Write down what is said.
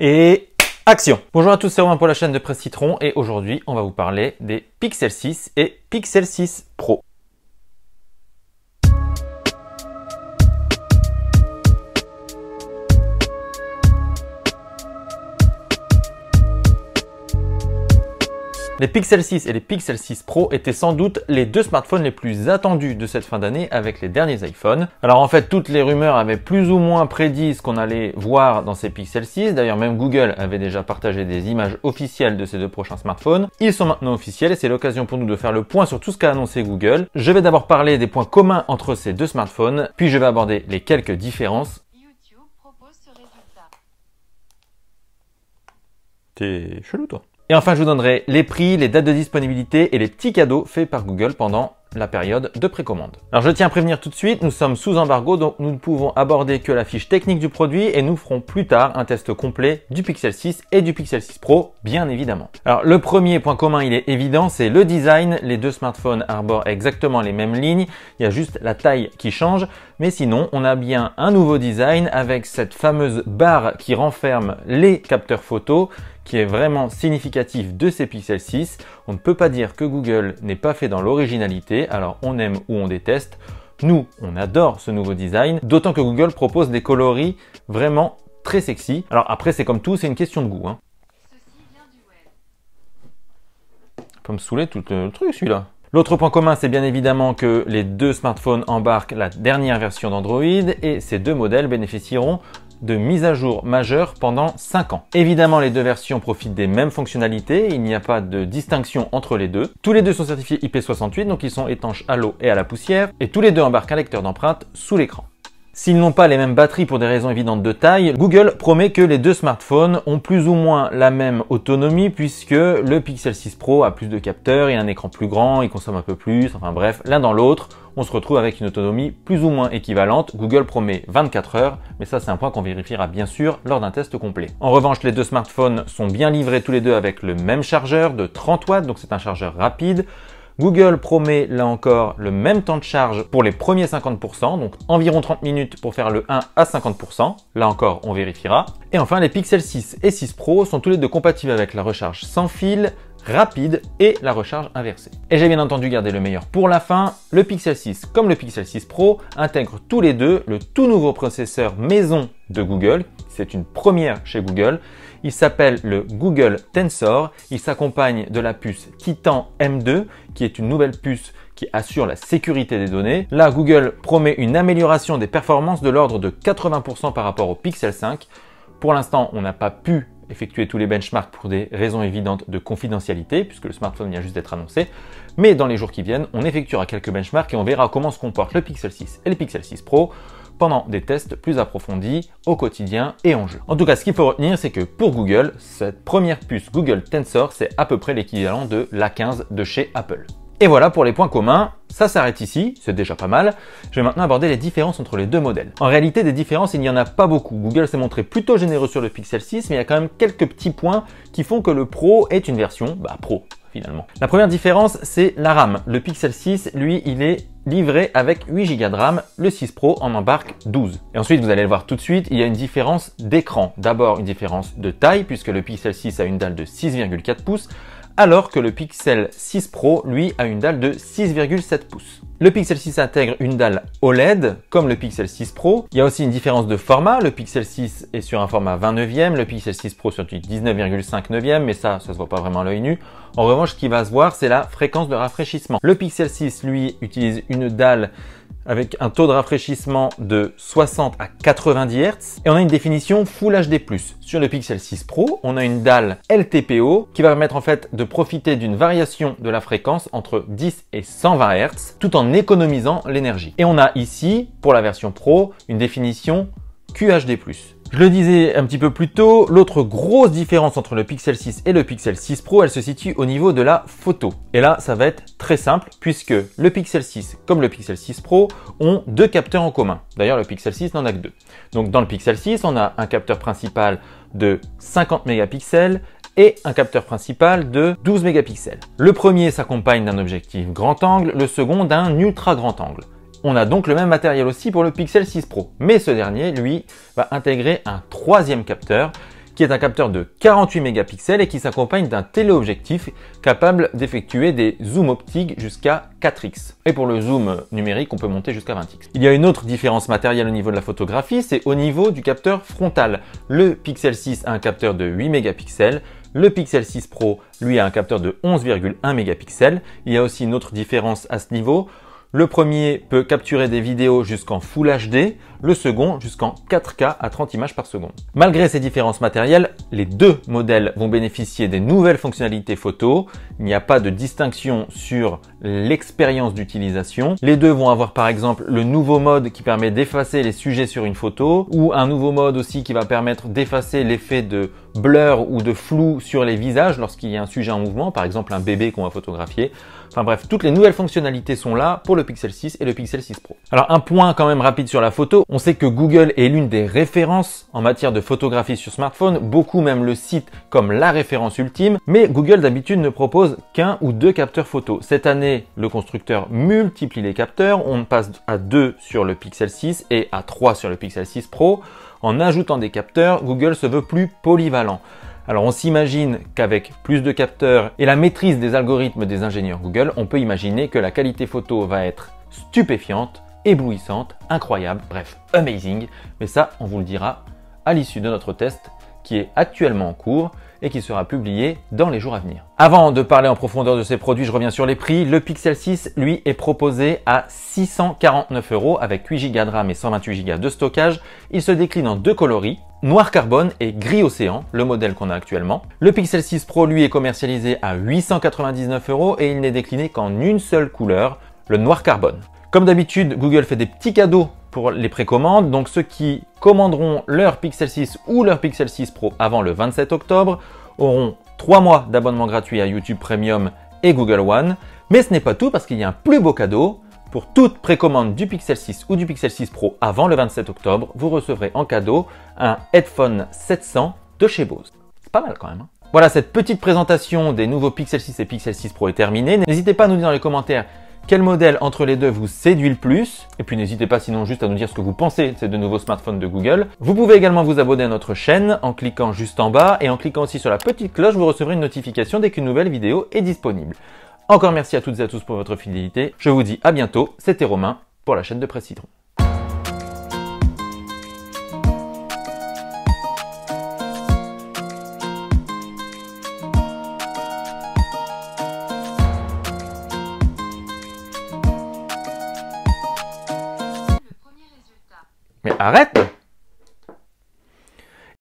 Et action Bonjour à tous, c'est Romain pour la chaîne de Presse Citron et aujourd'hui on va vous parler des Pixel 6 et Pixel 6 Pro. Les Pixel 6 et les Pixel 6 Pro étaient sans doute les deux smartphones les plus attendus de cette fin d'année avec les derniers iPhones. Alors en fait, toutes les rumeurs avaient plus ou moins prédit ce qu'on allait voir dans ces Pixel 6. D'ailleurs, même Google avait déjà partagé des images officielles de ces deux prochains smartphones. Ils sont maintenant officiels et c'est l'occasion pour nous de faire le point sur tout ce qu'a annoncé Google. Je vais d'abord parler des points communs entre ces deux smartphones, puis je vais aborder les quelques différences. YouTube propose ce résultat. T'es chelou toi. Et enfin, je vous donnerai les prix, les dates de disponibilité et les petits cadeaux faits par Google pendant la période de précommande. Alors je tiens à prévenir tout de suite, nous sommes sous embargo donc nous ne pouvons aborder que la fiche technique du produit et nous ferons plus tard un test complet du Pixel 6 et du Pixel 6 Pro bien évidemment. Alors le premier point commun il est évident c'est le design, les deux smartphones arborent exactement les mêmes lignes, il y a juste la taille qui change mais sinon on a bien un nouveau design avec cette fameuse barre qui renferme les capteurs photo qui est vraiment significatif de ces Pixel 6. On ne peut pas dire que Google n'est pas fait dans l'originalité, alors on aime ou on déteste. Nous, on adore ce nouveau design, d'autant que Google propose des coloris vraiment très sexy. Alors après, c'est comme tout, c'est une question de goût. Hein. Pas me saouler tout le truc celui-là. L'autre point commun, c'est bien évidemment que les deux smartphones embarquent la dernière version d'Android et ces deux modèles bénéficieront de mise à jour majeure pendant 5 ans. Évidemment, les deux versions profitent des mêmes fonctionnalités, il n'y a pas de distinction entre les deux. Tous les deux sont certifiés IP68, donc ils sont étanches à l'eau et à la poussière, et tous les deux embarquent un lecteur d'empreintes sous l'écran. S'ils n'ont pas les mêmes batteries pour des raisons évidentes de taille, Google promet que les deux smartphones ont plus ou moins la même autonomie puisque le Pixel 6 Pro a plus de capteurs et un écran plus grand, il consomme un peu plus, enfin bref, l'un dans l'autre, on se retrouve avec une autonomie plus ou moins équivalente. Google promet 24 heures, mais ça c'est un point qu'on vérifiera bien sûr lors d'un test complet. En revanche, les deux smartphones sont bien livrés tous les deux avec le même chargeur de 30 watts, donc c'est un chargeur rapide. Google promet là encore le même temps de charge pour les premiers 50%, donc environ 30 minutes pour faire le 1 à 50%. Là encore, on vérifiera. Et enfin, les Pixel 6 et 6 Pro sont tous les deux compatibles avec la recharge sans fil, rapide et la recharge inversée. Et j'ai bien entendu gardé le meilleur pour la fin. Le Pixel 6 comme le Pixel 6 Pro intègrent tous les deux le tout nouveau processeur maison de Google. C'est une première chez Google. Il s'appelle le Google Tensor. Il s'accompagne de la puce Titan M2 qui est une nouvelle puce qui assure la sécurité des données. Là, Google promet une amélioration des performances de l'ordre de 80% par rapport au Pixel 5. Pour l'instant, on n'a pas pu effectuer tous les benchmarks pour des raisons évidentes de confidentialité, puisque le smartphone vient juste d'être annoncé. Mais dans les jours qui viennent, on effectuera quelques benchmarks et on verra comment se comportent le Pixel 6 et le Pixel 6 Pro pendant des tests plus approfondis au quotidien et en jeu. En tout cas, ce qu'il faut retenir, c'est que pour Google, cette première puce Google Tensor, c'est à peu près l'équivalent de l'A15 de chez Apple. Et voilà pour les points communs, ça s'arrête ici, c'est déjà pas mal. Je vais maintenant aborder les différences entre les deux modèles. En réalité, des différences, il n'y en a pas beaucoup. Google s'est montré plutôt généreux sur le Pixel 6, mais il y a quand même quelques petits points qui font que le Pro est une version, bah Pro, finalement. La première différence, c'est la RAM. Le Pixel 6, lui, il est livré avec 8 Go de RAM, le 6 Pro en embarque 12. Et ensuite, vous allez le voir tout de suite, il y a une différence d'écran. D'abord, une différence de taille, puisque le Pixel 6 a une dalle de 6,4 pouces, alors que le Pixel 6 Pro, lui, a une dalle de 6,7 pouces. Le Pixel 6 intègre une dalle OLED, comme le Pixel 6 Pro. Il y a aussi une différence de format. Le Pixel 6 est sur un format 20 neuvième, le Pixel 6 Pro sur du 19,5 neuvième, mais ça, ça se voit pas vraiment à l'œil nu. En revanche, ce qui va se voir, c'est la fréquence de rafraîchissement. Le Pixel 6, lui, utilise une dalle avec un taux de rafraîchissement de 60 à 90 Hz et on a une définition Full HD+. Sur le Pixel 6 Pro, on a une dalle LTPO qui va permettre en fait de profiter d'une variation de la fréquence entre 10 et 120 Hz tout en économisant l'énergie. Et on a ici, pour la version Pro, une définition QHD+. Je le disais un petit peu plus tôt, l'autre grosse différence entre le Pixel 6 et le Pixel 6 Pro, elle se situe au niveau de la photo. Et là, ça va être très simple puisque le Pixel 6 comme le Pixel 6 Pro ont deux capteurs en commun. D'ailleurs, le Pixel 6 n'en a que deux. Donc dans le Pixel 6, on a un capteur principal de 50 mégapixels et un capteur principal de 12 mégapixels. Le premier s'accompagne d'un objectif grand angle, le second d'un ultra grand angle. On a donc le même matériel aussi pour le Pixel 6 Pro, mais ce dernier, lui, va intégrer un troisième capteur qui est un capteur de 48 mégapixels et qui s'accompagne d'un téléobjectif capable d'effectuer des zooms optiques jusqu'à 4x. Et pour le zoom numérique, on peut monter jusqu'à 20x. Il y a une autre différence matérielle au niveau de la photographie, c'est au niveau du capteur frontal. Le Pixel 6 a un capteur de 8 mégapixels, le Pixel 6 Pro, lui, a un capteur de 11,1 mégapixels. Il y a aussi une autre différence à ce niveau. Le premier peut capturer des vidéos jusqu'en Full HD, le second jusqu'en 4K à 30 images par seconde. Malgré ces différences matérielles, les deux modèles vont bénéficier des nouvelles fonctionnalités photo. Il n'y a pas de distinction sur l'expérience d'utilisation. Les deux vont avoir par exemple le nouveau mode qui permet d'effacer les sujets sur une photo ou un nouveau mode aussi qui va permettre d'effacer l'effet de blur ou de flou sur les visages lorsqu'il y a un sujet en mouvement, par exemple un bébé qu'on va photographier. Enfin bref, toutes les nouvelles fonctionnalités sont là pour le Pixel 6 et le Pixel 6 Pro. Alors un point quand même rapide sur la photo, on sait que Google est l'une des références en matière de photographie sur smartphone, beaucoup même le citent comme la référence ultime, mais Google d'habitude ne propose qu'un ou deux capteurs photo. Cette année, le constructeur multiplie les capteurs, on passe à deux sur le Pixel 6 et à 3 sur le Pixel 6 Pro. En ajoutant des capteurs, Google se veut plus polyvalent. Alors on s'imagine qu'avec plus de capteurs et la maîtrise des algorithmes des ingénieurs Google, on peut imaginer que la qualité photo va être stupéfiante, éblouissante, incroyable, bref, amazing. Mais ça, on vous le dira à l'issue de notre test qui est actuellement en cours et qui sera publié dans les jours à venir. Avant de parler en profondeur de ces produits, je reviens sur les prix. Le Pixel 6, lui, est proposé à 649 euros avec 8 Go de RAM et 128 Go de stockage. Il se décline en deux coloris, noir carbone et gris océan, le modèle qu'on a actuellement. Le Pixel 6 Pro, lui, est commercialisé à 899 euros et il n'est décliné qu'en une seule couleur, le noir carbone. Comme d'habitude, Google fait des petits cadeaux pour les précommandes. Donc ceux qui commanderont leur Pixel 6 ou leur Pixel 6 Pro avant le 27 octobre auront 3 mois d'abonnement gratuit à YouTube Premium et Google One. Mais ce n'est pas tout parce qu'il y a un plus beau cadeau. Pour toute précommande du Pixel 6 ou du Pixel 6 Pro avant le 27 octobre, vous recevrez en cadeau un Headphone 700 de chez Bose. C'est pas mal quand même. Hein. voilà, cette petite présentation des nouveaux Pixel 6 et Pixel 6 Pro est terminée. N'hésitez pas à nous dire dans les commentaires quel modèle entre les deux vous séduit le plus Et puis n'hésitez pas sinon juste à nous dire ce que vous pensez de ces deux nouveaux smartphones de Google. Vous pouvez également vous abonner à notre chaîne en cliquant juste en bas et en cliquant aussi sur la petite cloche, vous recevrez une notification dès qu'une nouvelle vidéo est disponible. Encore merci à toutes et à tous pour votre fidélité. Je vous dis à bientôt. C'était Romain pour la chaîne de Presse. Arrête